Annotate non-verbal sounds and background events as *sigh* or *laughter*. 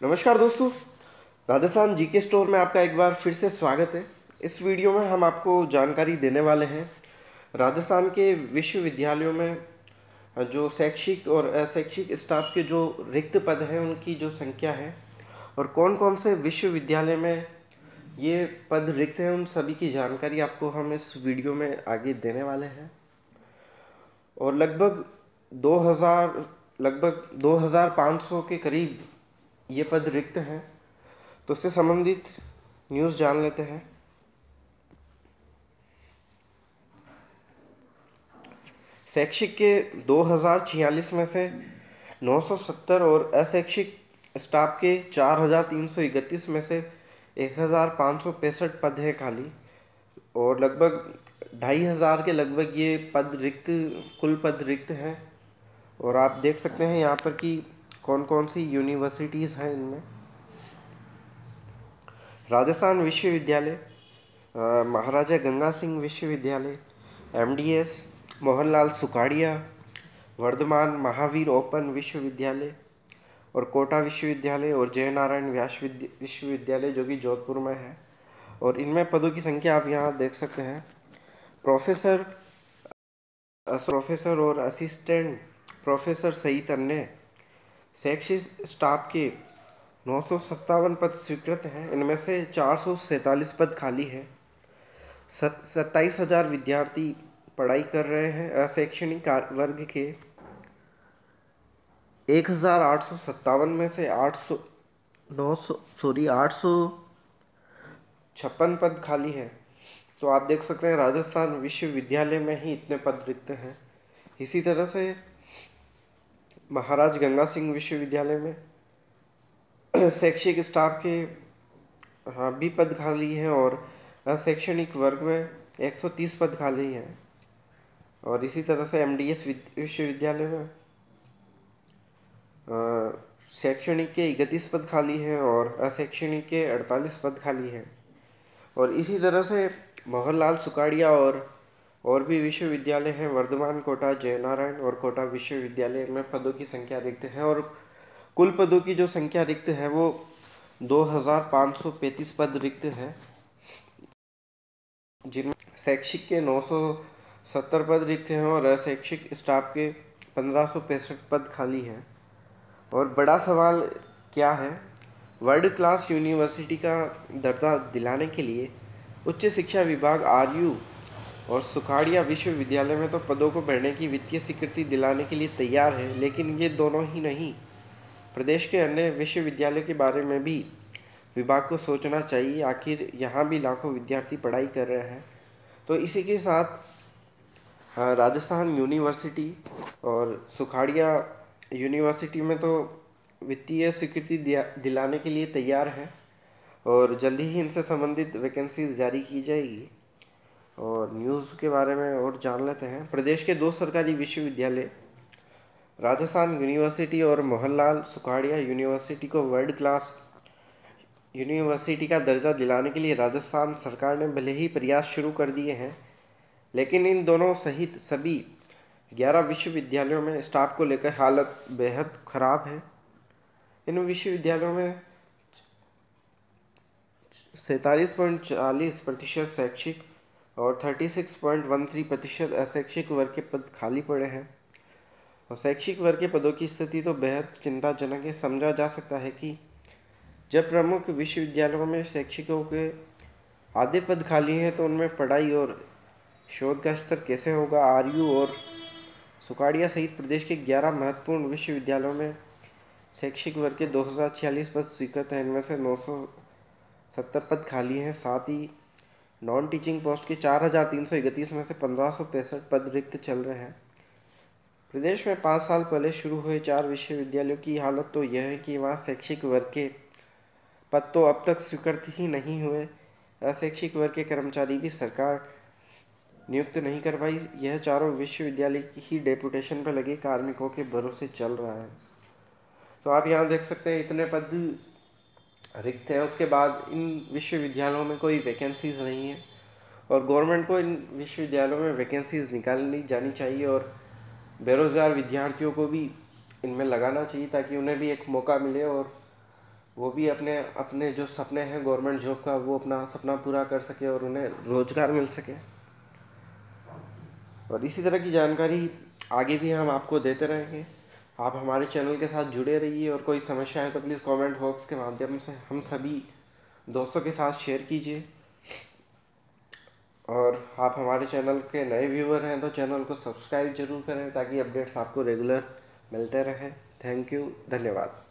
नमस्कार दोस्तों, Rajasthan GK store में आपका एक बार फिर से स्वागत है। इस वीडियो में हम आपको जानकारी देने वाले हैं, राजस्थान के विश्वविद्यालयों में जो शैक्षिक और अशैक्षिक स्टाफ के जो रिक्त पद हैं, उनकी जो संख्या है और कौन कौन से विश्वविद्यालय में ये पद रिक्त हैं, उन सभी की जानकारी आपको हम इस वीडियो में आगे देने वाले हैं। और लगभग 2000 लगभग 2500 के करीब ये पद रिक्त हैं। तो उससे संबंधित न्यूज़ जान लेते हैं। शैक्षिक के दो हज़ार छियालीस में से 970 और अशैक्षिक स्टाफ के चार हज़ार तीन सौ इकतीस में से एक हज़ार पाँच सौ पैंसठ पद हैं खाली। और लगभग ढाई हज़ार के लगभग ये पद रिक्त, कुल पद रिक्त हैं। और आप देख सकते हैं यहाँ पर कि कौन कौन सी यूनिवर्सिटीज़ हैं इनमें? राजस्थान विश्वविद्यालय महाराजा गंगा सिंह विश्वविद्यालय एमडीएस मोहनलाल सुखाड़िया वर्धमान महावीर ओपन विश्वविद्यालय और कोटा विश्वविद्यालय और जय नारायण व्यास विश्वविद्यालय जो कि जोधपुर में है। और इनमें पदों की संख्या आप यहाँ देख सकते हैं। प्रोफेसर प्रोफेसर और असिस्टेंट प्रोफेसर सहित अन्य शैक्षिक स्टाफ के नौ सौ सत्तावन पद स्वीकृत हैं। इनमें से चार सौ सैंतालीस पद खाली हैं। सत्ताईस हज़ार विद्यार्थी पढ़ाई कर रहे हैं अशैक्षणिक वर्ग के। एक हज़ार आठ सौ सत्तावन में से आठ सौ, नौ सौ, सॉरी, आठ सौ छप्पन पद खाली हैं। तो आप देख सकते हैं, राजस्थान विश्वविद्यालय में ही इतने पद रिक्त हैं। इसी तरह से महाराज गंगा सिंह विश्वविद्यालय में *clears throat* शैक्षिक स्टाफ के हाँ भी पद खाली हैं और शैक्षणिक वर्ग में 130 पद खाली हैं और इसी तरह से एमडीएस विश्वविद्यालय में शैक्षणिक के इकतीस पद खाली हैं और अशैक्षणिक के अड़तालीस पद खाली हैं और इसी तरह से मोहनलाल सुकाड़िया और और भी विश्वविद्यालय हैं, वर्धमान, कोटा, जयनारायण और कोटा विश्वविद्यालय में पदों की संख्या रिक्त है और कुल पदों की जो संख्या रिक्त है वो दो हज़ार पाँच सौ पैंतीस पद रिक्त है। जिनमें शैक्षिक के नौ सौ सत्तर पद रिक्त हैं और अशैक्षिक स्टाफ के पंद्रह पद खाली हैं। और बड़ा सवाल क्या है? वर्ल्ड क्लास यूनिवर्सिटी का दर्जा दिलाने के लिए उच्च शिक्षा विभाग आर यू और सुखाड़िया विश्वविद्यालय में तो पदों को बढ़ने की वित्तीय स्वीकृति दिलाने के लिए तैयार है, लेकिन ये दोनों ही नहीं। प्रदेश के अन्य विश्वविद्यालय के बारे में भी विभाग को सोचना चाहिए। आखिर यहाँ भी लाखों विद्यार्थी पढ़ाई कर रहे हैं। तो इसी के साथ राजस्थान यूनिवर्सिटी और सुखाड़िया यूनिवर्सिटी में तो वित्तीय स्वीकृति दिलाने के लिए तैयार हैं और जल्दी ही इनसे संबंधित वैकेंसीज जारी की जाएगी। और न्यूज़ के बारे में और जान लेते हैं। प्रदेश के दो सरकारी विश्वविद्यालय, राजस्थान यूनिवर्सिटी और मोहनलाल सुखाड़िया यूनिवर्सिटी को वर्ल्ड क्लास यूनिवर्सिटी का दर्जा दिलाने के लिए राजस्थान सरकार ने भले ही प्रयास शुरू कर दिए हैं, लेकिन इन दोनों सहित सभी ग्यारह विश्वविद्यालयों में स्टाफ को लेकर हालत बेहद ख़राब है। इन विश्वविद्यालयों में सैंतालीस पॉइंट चालीस प्रतिशत शैक्षिक और thirty six point one three प्रतिशत अशैक्षिक वर्ग के पद खाली पड़े हैं। और शैक्षिक वर्ग के पदों की स्थिति तो बेहद चिंताजनक है। समझा जा सकता है कि जब प्रमुख विश्वविद्यालयों में शैक्षिकों के आधे पद खाली हैं तो उनमें पढ़ाई और शोध का स्तर कैसे होगा? आर यू और सुकाड़िया सहित प्रदेश के ग्यारह महत्वपूर्ण विश्वविद्यालयों में शैक्षिक वर्ग के दो हज़ार छियालीस पद स्वीकृत हैं। इनमें से नौ सौ सत्तर पद खाली हैं। साथ ही नॉन टीचिंग पोस्ट के चार हज़ार तीन सौ इकतीस में से पंद्रह सौ पैंसठ पद रिक्त चल रहे हैं। प्रदेश में पाँच साल पहले शुरू हुए चार विश्वविद्यालयों की हालत तो यह है कि वहाँ शैक्षिक वर्ग के पद तो अब तक स्वीकृत ही नहीं हुए। अशैक्षिक वर्ग के कर्मचारी भी सरकार नियुक्त नहीं कर पाई। यह चारों विश्वविद्यालय की ही डेपुटेशन पर लगे कार्मिकों के भरोसे चल रहा है। तो आप यहाँ देख सकते हैं, इतने पद रिक्त हैं। उसके बाद इन विश्वविद्यालयों में कोई वैकेंसीज़ नहीं है और गवर्नमेंट को इन विश्वविद्यालयों में वैकेंसीज़ निकालनी जानी चाहिए और बेरोज़गार विद्यार्थियों को भी इनमें लगाना चाहिए ताकि उन्हें भी एक मौका मिले और वो भी अपने अपने जो सपने हैं गवर्नमेंट जॉब का, वो अपना सपना पूरा कर सके और उन्हें रोज़गार मिल सके। और इसी तरह की जानकारी आगे भी हम आपको देते रहेंगे। आप हमारे चैनल के साथ जुड़े रहिए और कोई समस्या है तो प्लीज़ कमेंट बॉक्स के माध्यम से हम सभी दोस्तों के साथ शेयर कीजिए। और आप हमारे चैनल के नए व्यूवर हैं तो चैनल को सब्सक्राइब ज़रूर करें ताकि अपडेट्स आपको रेगुलर मिलते रहे। थैंक यू धन्यवाद।